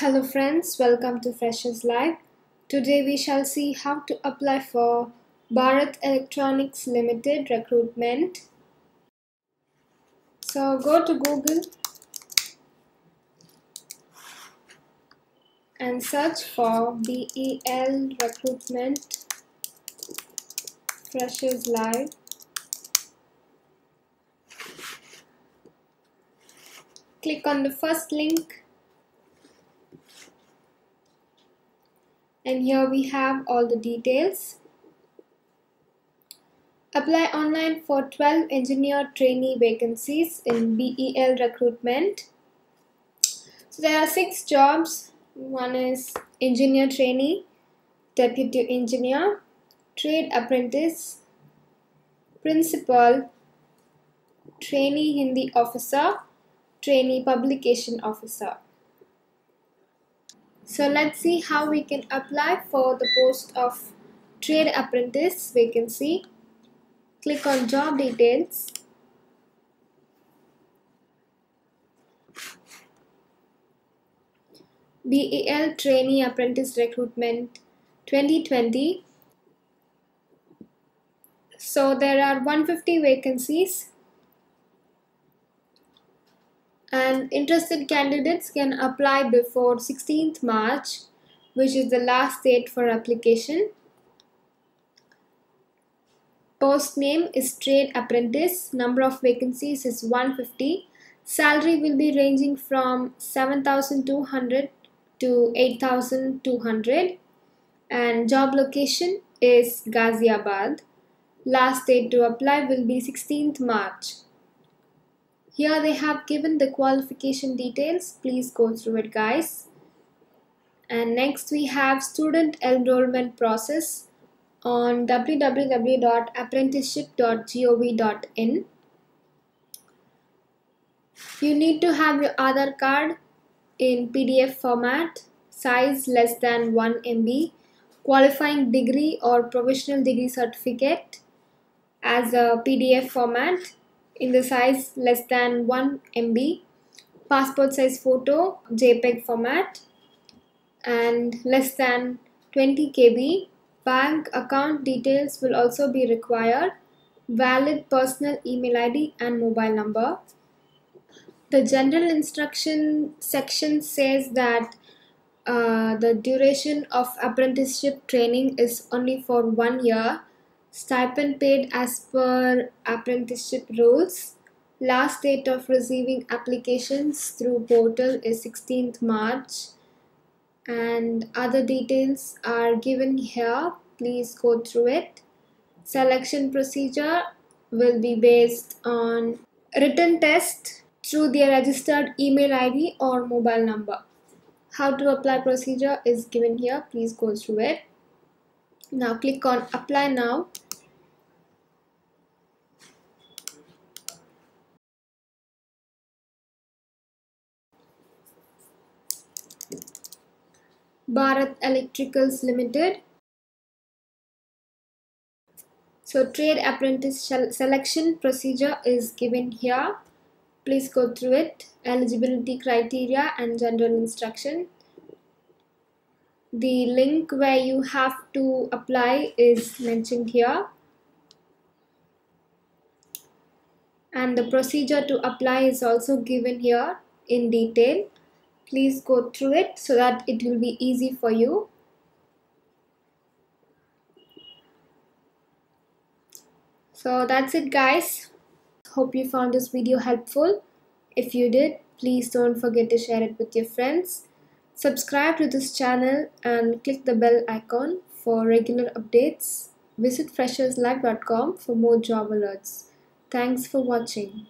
Hello friends, welcome to Freshers Live. Today we shall see how to apply for Bharat Electronics Limited recruitment. So go to Google and search for BEL recruitment Freshers Live. Click on the first link and here we have all the details. Apply online for 12 engineer trainee vacancies in BEL recruitment. So there are six jobs. One is engineer trainee, deputy engineer, trade apprentice, principal, trainee Hindi officer, trainee publication officer. So let's see how we can apply for the post of trade apprentice vacancy. Click on job details. BEL trainee apprentice recruitment 2020. So there are 150 vacancies and interested candidates can apply before 16th March which is the last date for application. Post name is trade apprentice, number of vacancies is 150, salary will be ranging from 7200 to 8200 and job location is Ghaziabad. Last date to apply will be 16th March. Here they have given the qualification details. Please go through it guys. And next we have student enrollment process on www.apprenticeship.gov.in. You need to have your Aadhaar card in PDF format, size less than 1 MB, qualifying degree or provisional degree certificate as a PDF format in the size less than 1 MB, passport size photo JPEG format and less than 20 KB. Bank account details will also be required, valid personal email ID and mobile number. The general instruction section says that uh, the duration of apprenticeship training is only for one year Stipend paid as per apprenticeship rules. Last date of receiving applications through portal is 16th March and other details are given here. Please go through it. Selection procedure will be based on written test through their registered email ID or mobile number. How to apply procedure is given here. Please go through it. Now click on apply now. Bharat Electronics Limited. So trade apprentice selection procedure is given here. Please go through it. Eligibility criteria and general instruction the link where you have to apply is mentioned here. And the procedure to apply is also given here in detail. Please go through it so that it will be easy for you. So that's it guys. Hope you found this video helpful. If you did please don't forget to share it with your friends Subscribe to this channel and click the bell icon for regular updates. Visit fresherslive.com for more job alerts. Thanks for watching.